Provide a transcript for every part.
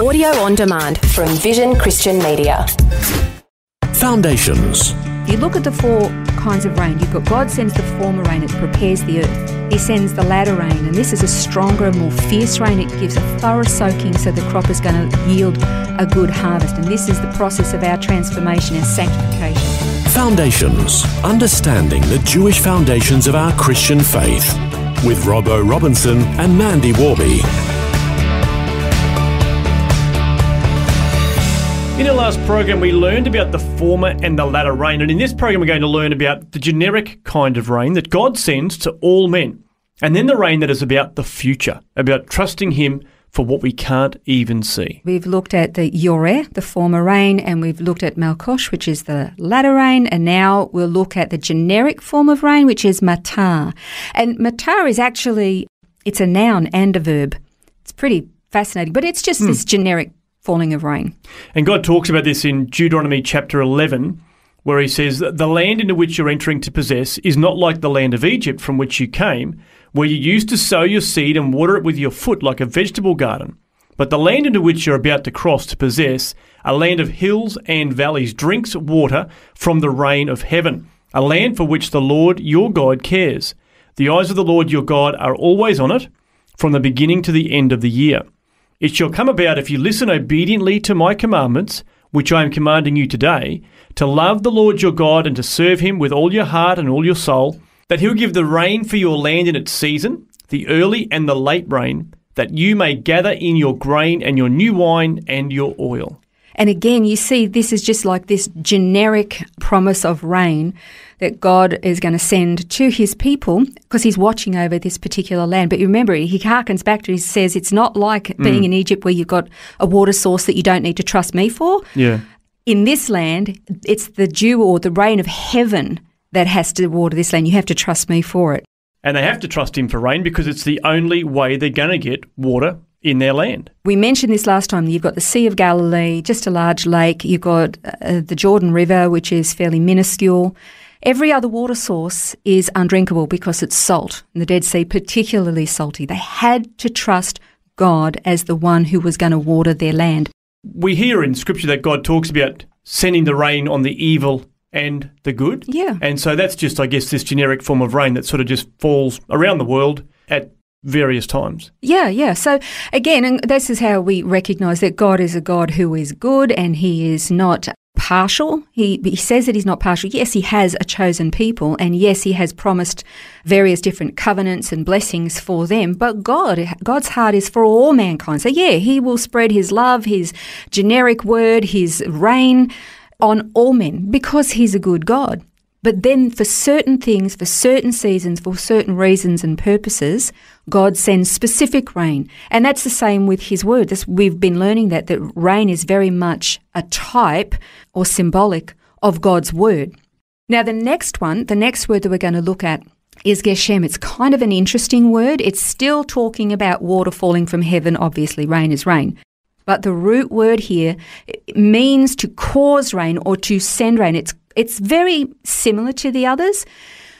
Audio on demand from Vision Christian Media. Foundations. If you look at the four kinds of rain, you've got God sends the former rain, it prepares the earth. He sends the latter rain, and this is a stronger, and more fierce rain. It gives a thorough soaking so the crop is going to yield a good harvest. And this is the process of our transformation, our sanctification. Foundations. Understanding the Jewish foundations of our Christian faith. With Robbo Robinson and Mandy Warby. In our last program, we learned about the former and the latter rain, and in this program, we're going to learn about the generic kind of rain that God sends to all men, and then the rain that is about the future, about trusting Him for what we can't even see. We've looked at the Yoreh, the former rain, and we've looked at Malkosh, which is the latter rain, and now we'll look at the generic form of rain, which is Matar. And Matar is actually, it's a noun and a verb. It's pretty fascinating, but it's just hmm. this generic falling of rain. And God talks about this in Deuteronomy chapter 11, where He says the land into which you're entering to possess is not like the land of Egypt from which you came, where you used to sow your seed and water it with your foot like a vegetable garden. But the land into which you're about to cross to possess, a land of hills and valleys, drinks water from the rain of heaven, a land for which the Lord your God cares. The eyes of the Lord your God are always on it, from the beginning to the end of the year. It shall come about if you listen obediently to my commandments, which I am commanding you today, to love the Lord your God and to serve him with all your heart and all your soul, that he'll give the rain for your land in its season, the early and the late rain, that you may gather in your grain and your new wine and your oil. And again, you see, this is just like this generic promise of rain that God is going to send to his people because he's watching over this particular land. But you remember, he harkens back to, he says, it's not like mm. being in Egypt where you've got a water source that you don't need to trust me for. Yeah. In this land, it's the dew or the rain of heaven that has to water this land. You have to trust me for it. And they have to trust him for rain because it's the only way they're going to get water in their land. We mentioned this last time. You've got the Sea of Galilee, just a large lake. You've got uh, the Jordan River, which is fairly minuscule. Every other water source is undrinkable because it's salt, and the Dead Sea particularly salty. They had to trust God as the one who was going to water their land. We hear in scripture that God talks about sending the rain on the evil and the good. Yeah. And so that's just, I guess, this generic form of rain that sort of just falls around the world at various times. Yeah, yeah. So again, and this is how we recognize that God is a God who is good and he is not partial. He, he says that he's not partial. Yes, he has a chosen people and yes, he has promised various different covenants and blessings for them, but God, God's heart is for all mankind. So yeah, he will spread his love, his generic word, his rain on all men because he's a good God. But then, for certain things, for certain seasons, for certain reasons and purposes, God sends specific rain. And that's the same with His word. We've been learning that, that rain is very much a type or symbolic of God's word. Now, the next one, the next word that we're going to look at is Geshem. It's kind of an interesting word. It's still talking about water falling from heaven. Obviously, rain is rain. But the root word here means to cause rain or to send rain. It's it's very similar to the others,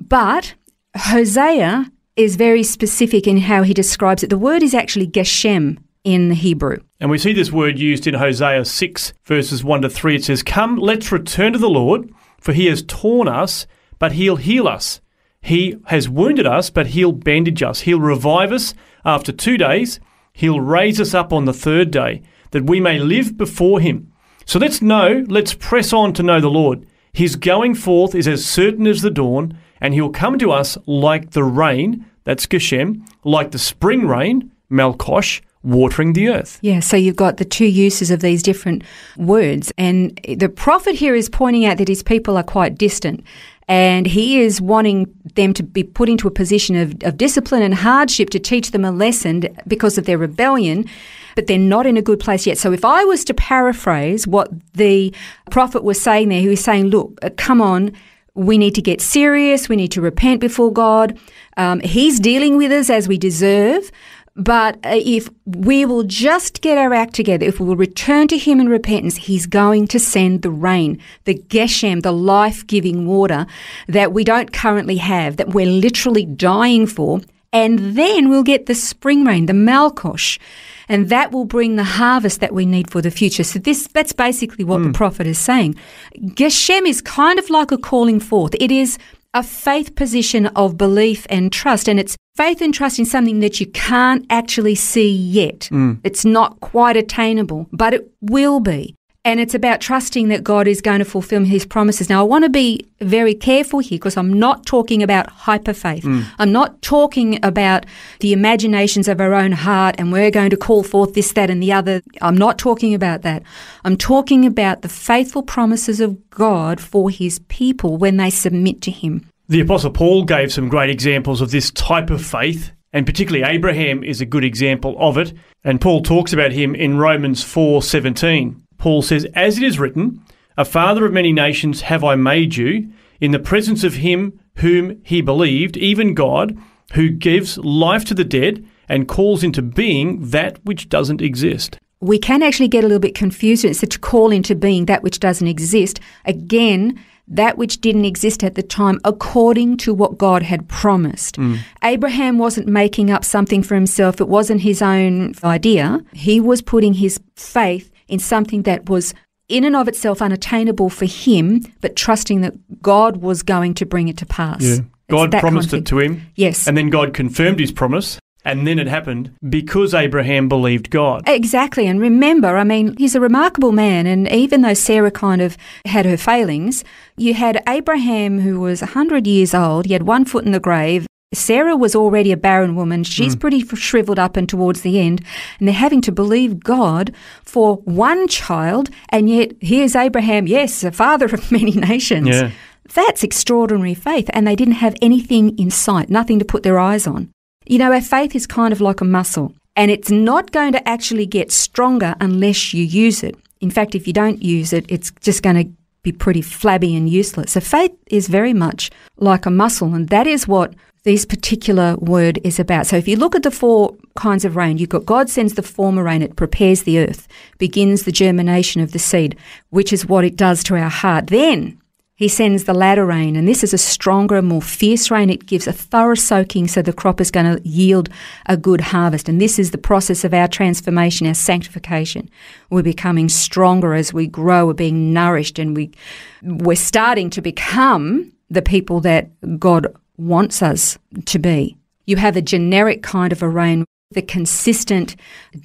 but Hosea is very specific in how he describes it. The word is actually Geshem in Hebrew. And we see this word used in Hosea 6, verses 1 to 3. It says, Come, let's return to the Lord, for he has torn us, but he'll heal us. He has wounded us, but he'll bandage us. He'll revive us after two days. He'll raise us up on the third day, that we may live before him. So let's know, let's press on to know the Lord. His going forth is as certain as the dawn, and he'll come to us like the rain, that's Geshem, like the spring rain, Malkosh, watering the earth. Yeah, so you've got the two uses of these different words. And the prophet here is pointing out that his people are quite distant. And he is wanting them to be put into a position of, of discipline and hardship to teach them a lesson because of their rebellion, but they're not in a good place yet. So if I was to paraphrase what the prophet was saying there, he was saying, look, uh, come on, we need to get serious. We need to repent before God. Um, he's dealing with us as we deserve. But uh, if we will just get our act together, if we will return to Him in repentance, He's going to send the rain, the Geshem, the life giving water that we don't currently have, that we're literally dying for. And then we'll get the spring rain, the Malkosh. and that will bring the harvest that we need for the future. So this that's basically what the prophet is saying. Geshem is kind of like a calling forth. It is a faith position of belief and trust, and it's faith and trust in something that you can't actually see yet. Mm. It's not quite attainable, but it will be. And it's about trusting that God is going to fulfill his promises. Now, I want to be very careful here because I'm not talking about hyper faith. Mm. I'm not talking about the imaginations of our own heart and we're going to call forth this, that, and the other. I'm not talking about that. I'm talking about the faithful promises of God for his people when they submit to him. The Apostle Paul gave some great examples of this type of faith, and particularly Abraham is a good example of it. And Paul talks about him in Romans 4:17. Paul says, "As it is written, a father of many nations have I made you, in the presence of him whom he believed, even God, who gives life to the dead and calls into being that which doesn't exist." we can actually get a little bit confused. It's to call into being that which doesn't exist. Again, that which didn't exist at the time according to what God had promised. Mm. Abraham wasn't making up something for himself, it wasn't his own idea. He was putting his faith in something that was in and of itself unattainable for him, but trusting that God was going to bring it to pass. It's God kind promised of it to him. Yes. And then God confirmed his promise, and then it happened because Abraham believed God. Exactly. And remember, I mean, he's a remarkable man. And even though Sarah kind of had her failings, you had Abraham who was 100 years old. He had one foot in the grave. Sarah was already a barren woman. She's hmm. pretty shriveled up and towards the end. And they're having to believe God for one child. And yet here's Abraham, yes, a father of many nations. Yeah. That's extraordinary faith. And they didn't have anything in sight, nothing to put their eyes on. You know, our faith is kind of like a muscle, and it's not going to actually get stronger unless you use it. In fact, if you don't use it, it's just going to be pretty flabby and useless. So faith is very much like a muscle, and that is what this particular word is about. So if you look at the four kinds of rain, you've got God sends the former rain, it prepares the earth, begins the germination of the seed, which is what it does to our heart. Then he sends the latter rain, and this is a stronger, more fierce rain. It gives a thorough soaking so the crop is going to yield a good harvest. And this is the process of our transformation, our sanctification. We're becoming stronger as we grow, we're being nourished, and we, we're starting to become the people that God wants us to be. You have a generic kind of a rain the consistent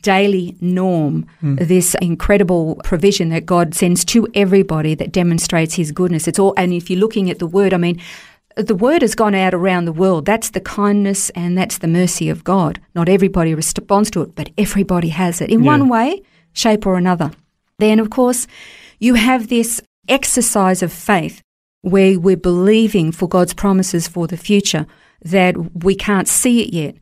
daily norm, hmm. this incredible provision that God sends to everybody that demonstrates his goodness. It's all and if you're looking at the word, I mean the word has gone out around the world. That's the kindness and that's the mercy of God. Not everybody responds to it, but everybody has it in one way, shape, or another. Then, of course, you have this exercise of faith where we're believing for God's promises for the future that we can't see it yet.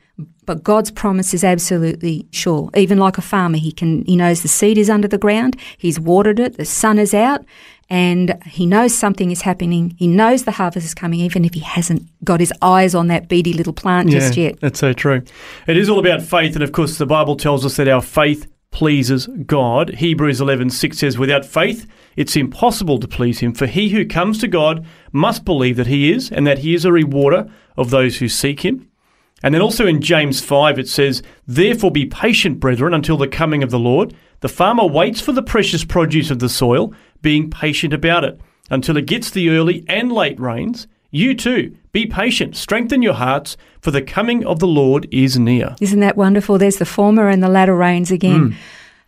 But God's promise is absolutely sure. Even like a farmer, he can he knows the seed is under the ground, he's watered it, the sun is out, and he knows something is happening. He knows the harvest is coming, even if he hasn't got his eyes on that beady little plant just yet. That's so true. It is all about faith, and of course, the Bible tells us that our faith pleases God. Hebrews 11:6 says, "Without faith, it's impossible to please Him. For he who comes to God must believe that He is, and that He is a rewarder of those who seek Him." And then also in James 5, it says, Therefore be patient, brethren, until the coming of the Lord. The farmer waits for the precious produce of the soil, being patient about it, until it gets the early and late rains. You too, be patient, strengthen your hearts, for the coming of the Lord is near. Isn't that wonderful? There's the former and the latter rains again. Hmm.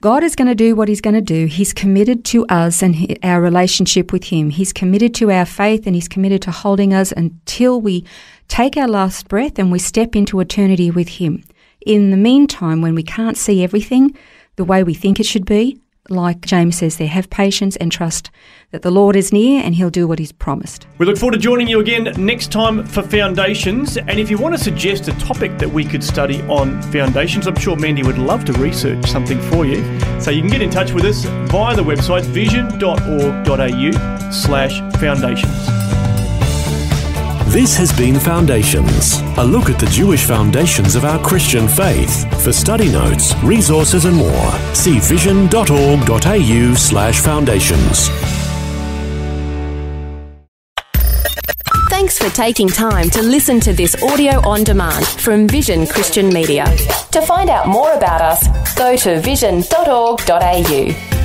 God is going to do what He's going to do. He's committed to us and our relationship with Him. He's committed to our faith and He's committed to holding us until we take our last breath and we step into eternity with Him. In the meantime, when we can't see everything the way we think it should be, like James says there, have patience and trust that the Lord is near and He'll do what He's promised. We look forward to joining you again next time for Foundations. And if you want to suggest a topic that we could study on Foundations, I'm sure Mandy would love to research something for you. So you can get in touch with us via the website vision.org.au slash foundations. This has been Foundations, a look at the Jewish foundations of our Christian faith. For study notes, resources, and more, see vision.org.au slash foundations. Thanks Thanks for taking time to listen to this audio on demand from Vision Christian Media. To find out more about us, go to vision.org.au.